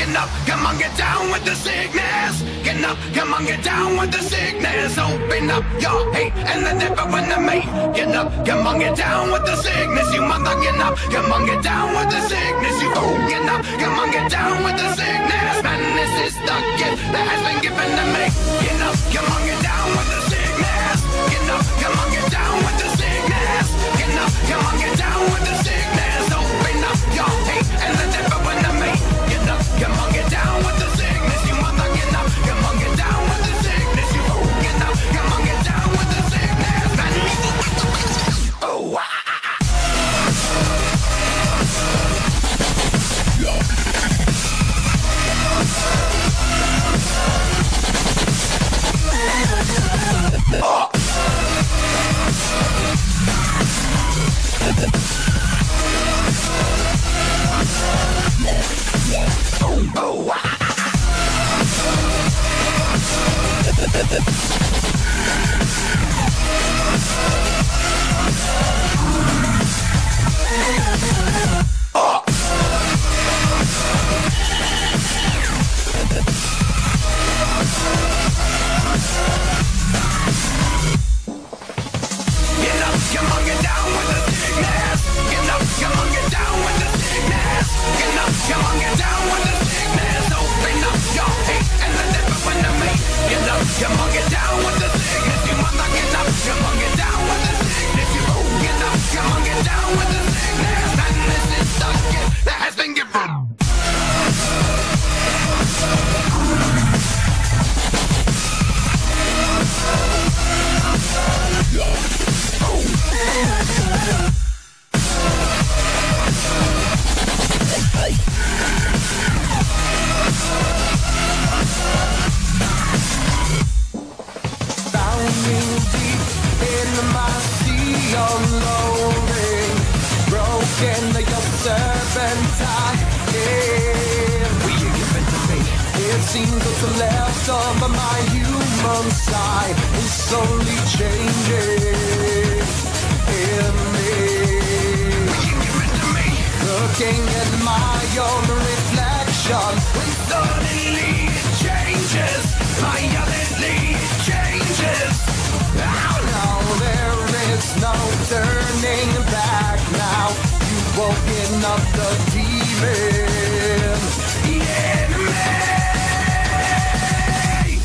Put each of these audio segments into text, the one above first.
Get up, come on, get down with the sickness. Get up, come on, get down with the sickness. Open up your hate and the never enemy. Get up, come on, get down with the sickness. You mother, get up, come on, get down with the sickness. You fool, get up, come on, get down with the sickness. Madness is the gift that has been given to me. Get up, come on, get Broken your serpentine Will you give it to me? It seems what's left of my human side is slowly changing Woken up the demon.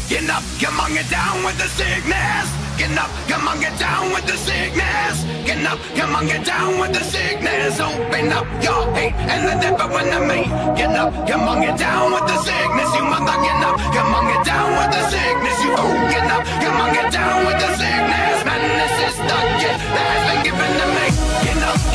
Get up, come on, get down with the sickness. Get up, come on, get down with the sickness. Get up, come on, get down with the sickness. Open up your hate and the devil into me. Get up, come on, get down with the sickness. You mother, get up, come on, get down with the sickness. You fool, get up, come on, get down with the sickness. Madness is the gift that has been given to me. Get up.